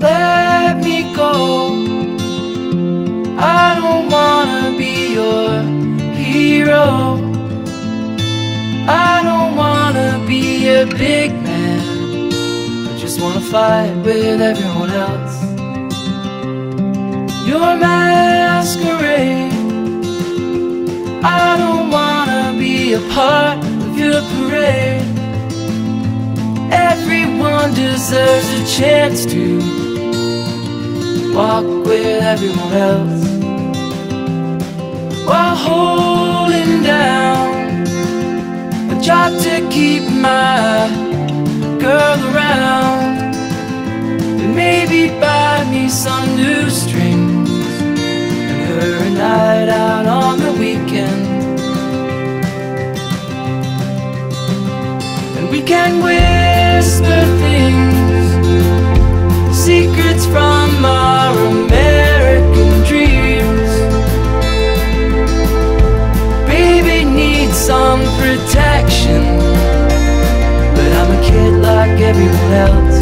Let me go. I don't wanna be your hero. I don't wanna be a big man. I just wanna fight with everyone else. Your masquerade. I don't wanna be a part of your parade. Everyone deserves a chance to walk with everyone else while holding down a job to keep my girl around and maybe buy me some new strings and her a night out on the weekend and we can win. some protection. But I'm a kid like everyone else.